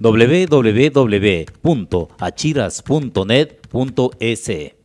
www.achiras.net.es